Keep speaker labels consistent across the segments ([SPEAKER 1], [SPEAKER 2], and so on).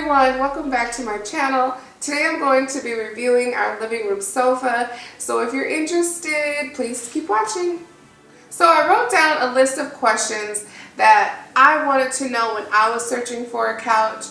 [SPEAKER 1] everyone, welcome back to my channel. Today I'm going to be reviewing our living room sofa, so if you're interested, please keep watching. So I wrote down a list of questions that I wanted to know when I was searching for a couch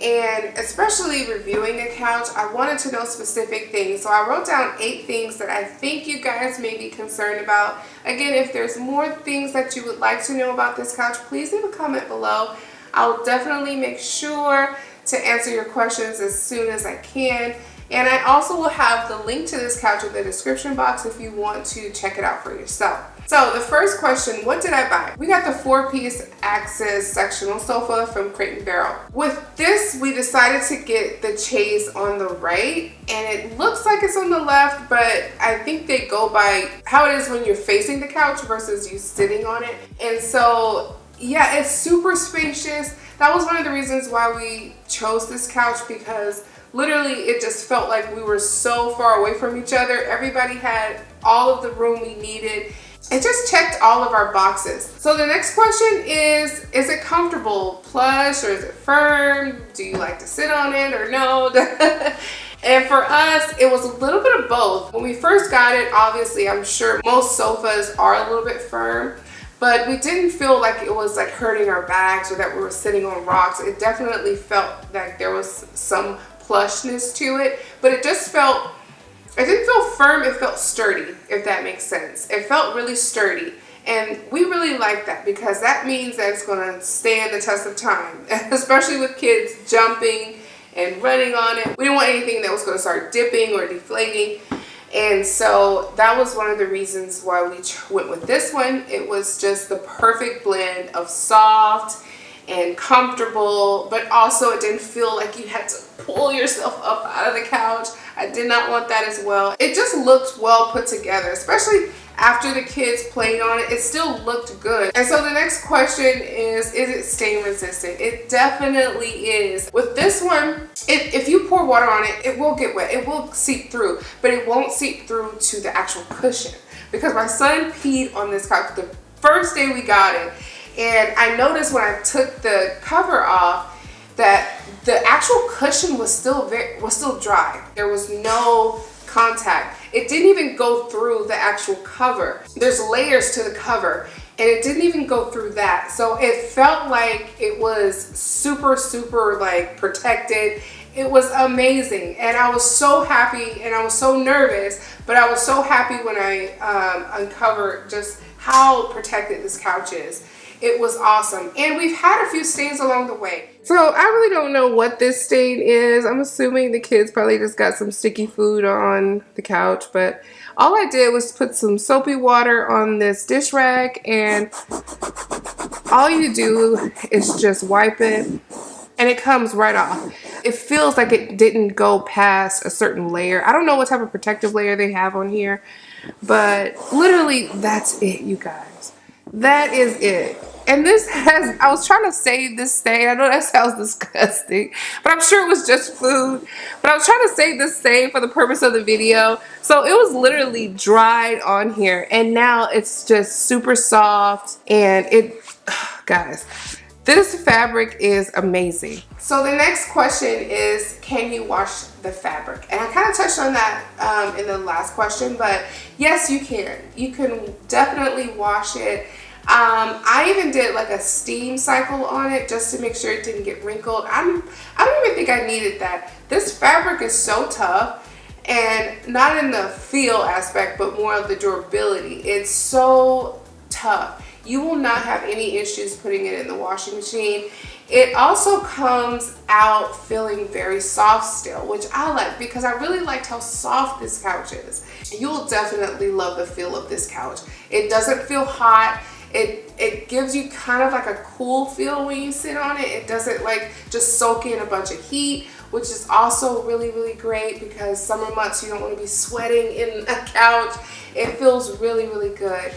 [SPEAKER 1] and especially reviewing a couch, I wanted to know specific things. So I wrote down eight things that I think you guys may be concerned about. Again, if there's more things that you would like to know about this couch, please leave a comment below. I'll definitely make sure to answer your questions as soon as I can. And I also will have the link to this couch in the description box if you want to check it out for yourself. So the first question, what did I buy? We got the four-piece Axis sectional sofa from Crate and Barrel. With this, we decided to get the chase on the right and it looks like it's on the left, but I think they go by how it is when you're facing the couch versus you sitting on it. And so yeah, it's super spacious. That was one of the reasons why we chose this couch because literally it just felt like we were so far away from each other. Everybody had all of the room we needed. It just checked all of our boxes. So the next question is, is it comfortable, plush, or is it firm? Do you like to sit on it or no? And for us, it was a little bit of both. When we first got it, obviously, I'm sure most sofas are a little bit firm but we didn't feel like it was like hurting our backs or that we were sitting on rocks. It definitely felt like there was some plushness to it, but it just felt, it didn't feel firm, it felt sturdy, if that makes sense. It felt really sturdy. And we really like that because that means that it's going to stand the test of time, especially with kids jumping and running on it. We didn't want anything that was going to start dipping or deflating. And so that was one of the reasons why we went with this one. It was just the perfect blend of soft and comfortable, but also it didn't feel like you had to pull yourself up out of the couch. I did not want that as well. It just looked well put together, especially after the kids played on it, it still looked good. And so the next question is, is it stain resistant? It definitely is. With this one, it, if you pour water on it, it will get wet. It will seep through, but it won't seep through to the actual cushion. Because my son peed on this couch the first day we got it. And I noticed when I took the cover off that the actual cushion was still very, was still dry. There was no contact. It didn't even go through the actual cover. There's layers to the cover and it didn't even go through that. So it felt like it was super, super like protected. It was amazing. And I was so happy and I was so nervous, but I was so happy when I um, uncovered just how protected this couch is. It was awesome. And we've had a few stains along the way. So I really don't know what this stain is. I'm assuming the kids probably just got some sticky food on the couch. But all I did was put some soapy water on this dish rag. And all you do is just wipe it. And it comes right off. It feels like it didn't go past a certain layer. I don't know what type of protective layer they have on here. But literally, that's it, you guys. That is it. And this has, I was trying to save this stain. I know that sounds disgusting, but I'm sure it was just food. But I was trying to save this stain for the purpose of the video. So it was literally dried on here. And now it's just super soft. And it, guys, this fabric is amazing. So the next question is, can you wash the fabric? And I kind of touched on that um, in the last question, but yes, you can. You can definitely wash it. Um, I even did like a steam cycle on it just to make sure it didn't get wrinkled. I'm, I don't even think I needed that. This fabric is so tough and not in the feel aspect, but more of the durability. It's so tough. You will not have any issues putting it in the washing machine. It also comes out feeling very soft still, which I like because I really liked how soft this couch is. You will definitely love the feel of this couch. It doesn't feel hot. It, it gives you kind of like a cool feel when you sit on it. It doesn't like just soak in a bunch of heat, which is also really, really great because summer months you don't want to be sweating in a couch. It feels really, really good.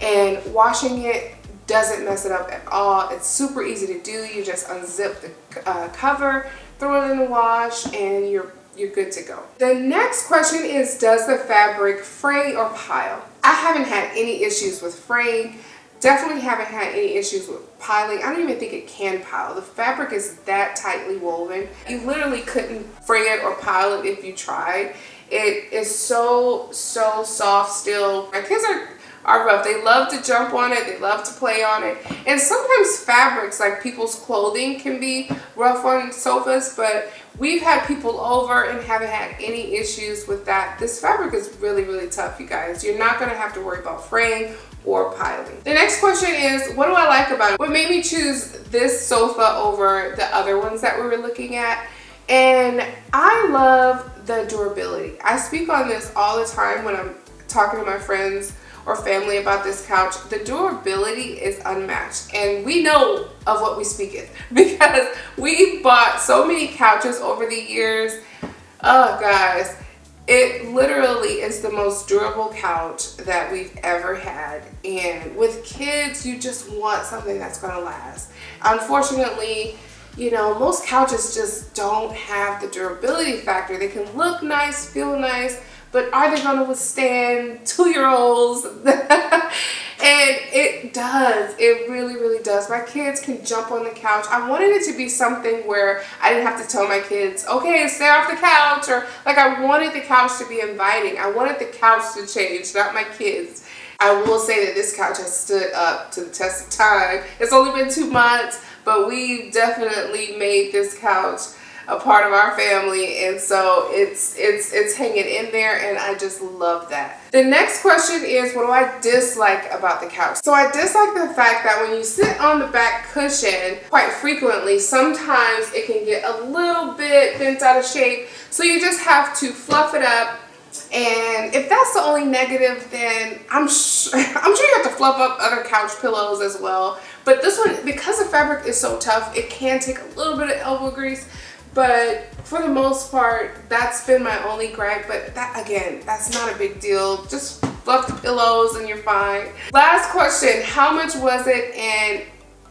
[SPEAKER 1] And washing it doesn't mess it up at all. It's super easy to do. You just unzip the uh, cover, throw it in the wash, and you're you're good to go. The next question is, does the fabric fray or pile? I haven't had any issues with fraying. Definitely haven't had any issues with piling. I don't even think it can pile. The fabric is that tightly woven. You literally couldn't fray it or pile it if you tried. It is so, so soft still. My kids are are rough. They love to jump on it. They love to play on it. And sometimes fabrics, like people's clothing, can be rough on sofas, but we've had people over and haven't had any issues with that. This fabric is really, really tough, you guys. You're not going to have to worry about fraying or piling. The next question is, what do I like about it? What made me choose this sofa over the other ones that we were looking at? And I love the durability. I speak on this all the time when I'm talking to my friends or family about this couch, the durability is unmatched. And we know of what we speak in because we bought so many couches over the years. Oh, guys, it literally is the most durable couch that we've ever had. And with kids, you just want something that's gonna last. Unfortunately, you know, most couches just don't have the durability factor. They can look nice, feel nice, but are they going to withstand two-year-olds? and it does. It really, really does. My kids can jump on the couch. I wanted it to be something where I didn't have to tell my kids, okay, stay off the couch. Or like I wanted the couch to be inviting. I wanted the couch to change, not my kids. I will say that this couch has stood up to the test of time. It's only been two months, but we definitely made this couch a part of our family and so it's it's it's hanging in there and I just love that. The next question is what do I dislike about the couch? So I dislike the fact that when you sit on the back cushion quite frequently sometimes it can get a little bit bent out of shape so you just have to fluff it up and if that's the only negative, then I'm sure, I'm sure you have to fluff up other couch pillows as well. But this one, because the fabric is so tough, it can take a little bit of elbow grease. But for the most part, that's been my only gripe. But that again, that's not a big deal. Just fluff the pillows and you're fine. Last question, how much was it and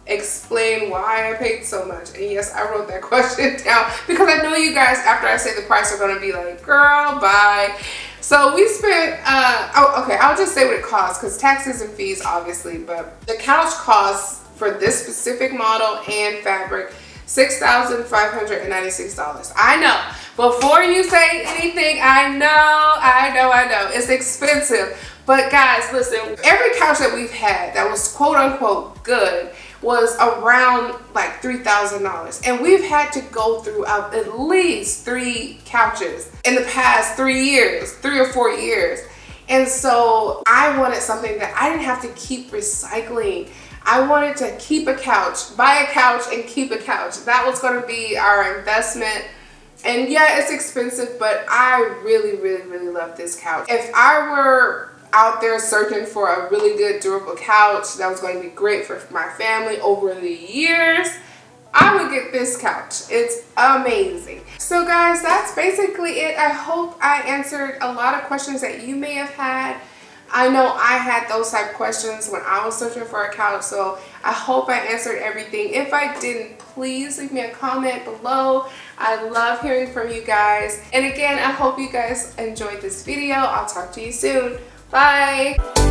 [SPEAKER 1] explain why I paid so much. And yes, I wrote that question down because I know you guys, after I say the price, are gonna be like, girl, bye. So we spent, uh, oh, okay, I'll just say what it costs because taxes and fees, obviously, but the couch costs for this specific model and fabric $6,596. I know. Before you say anything, I know, I know, I know. It's expensive. But guys, listen, every couch that we've had that was quote unquote good was around like $3,000. And we've had to go through at least three couches in the past three years, three or four years. And so I wanted something that I didn't have to keep recycling. I wanted to keep a couch, buy a couch and keep a couch. That was gonna be our investment. And yeah, it's expensive, but I really, really, really love this couch. If I were out there searching for a really good durable couch that was going to be great for my family over the years, I would get this couch. It's amazing. So guys, that's basically it. I hope I answered a lot of questions that you may have had. I know I had those type questions when I was searching for a couch, so I hope I answered everything. If I didn't, please leave me a comment below. I love hearing from you guys. And again, I hope you guys enjoyed this video. I'll talk to you soon. Bye!